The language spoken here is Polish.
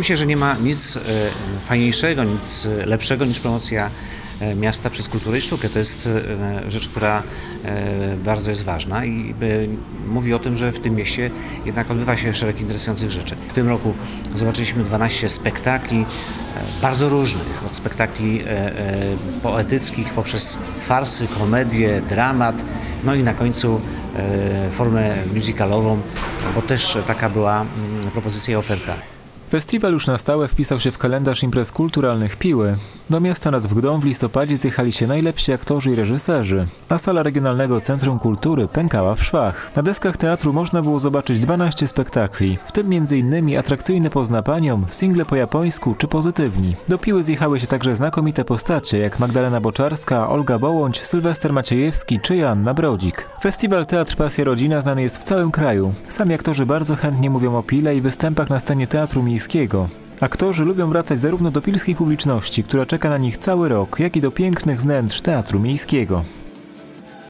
Myślę, że nie ma nic e, fajniejszego, nic lepszego niż promocja e, miasta przez kulturę i sztukę. To jest e, rzecz, która bardzo jest ważna i mówi o tym, że w tym mieście jednak odbywa się szereg interesujących rzeczy. W tym roku zobaczyliśmy 12 spektakli bardzo różnych, od spektakli poetyckich poprzez farsy, komedię, dramat, no i na końcu formę musicalową, bo też taka była mm, propozycja i oferta. Festiwal już na stałe wpisał się w kalendarz imprez kulturalnych Piły. Do miasta nad Wgdą w listopadzie zjechali się najlepsi aktorzy i reżyserzy, a sala Regionalnego Centrum Kultury pękała w szwach. Na deskach teatru można było zobaczyć 12 spektakli, w tym m.in. atrakcyjny pozna paniom, single po japońsku czy pozytywni. Do Piły zjechały się także znakomite postacie jak Magdalena Boczarska, Olga Bołądź, Sylwester Maciejewski czy Joanna Brodzik. Festiwal Teatr Pasja Rodzina znany jest w całym kraju. Sami aktorzy bardzo chętnie mówią o Pile i występach na scenie Teatru Aktorzy lubią wracać zarówno do pilskiej publiczności, która czeka na nich cały rok, jak i do pięknych wnętrz Teatru Miejskiego.